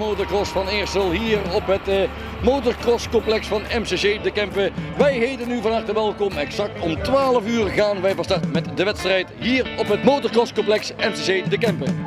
motocross van Eersel hier op het uh, motocrosscomplex van MCC De Kempen. Wij heten nu van harte welkom. Exact om 12 uur gaan wij van start met de wedstrijd hier op het motocrosscomplex MCC De Kempen.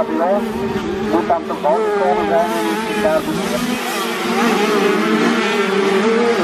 ការពីនោះមកតាមតំបន់ចូលមកដល់ការពីនោះ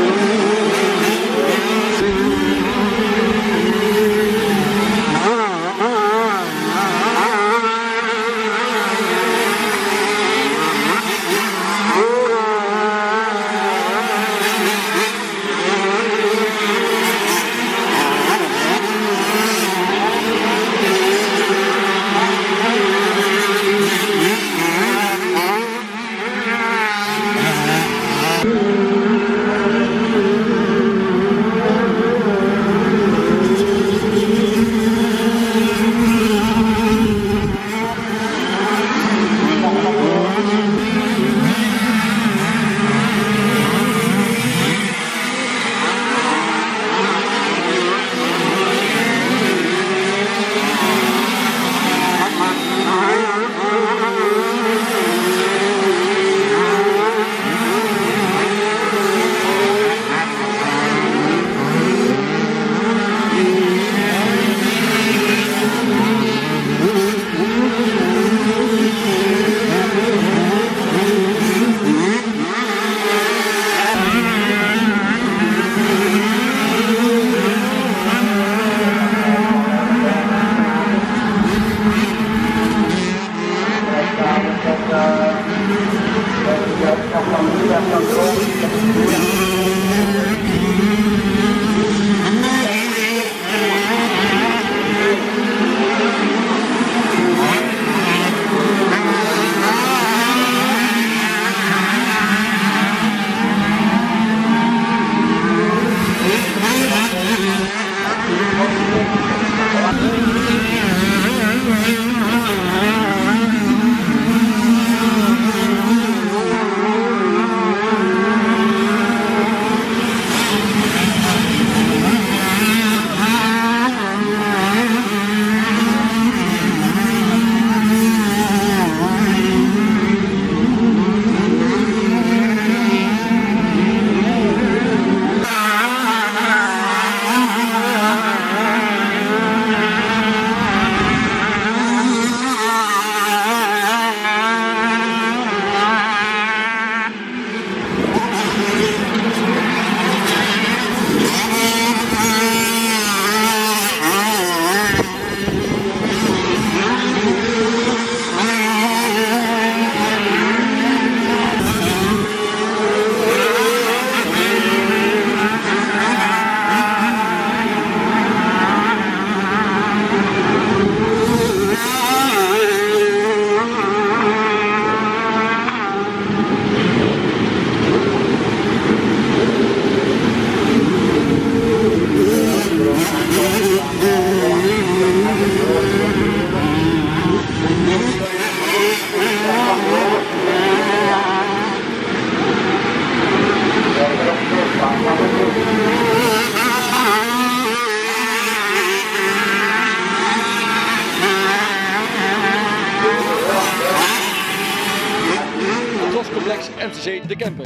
Jade de DeKempe.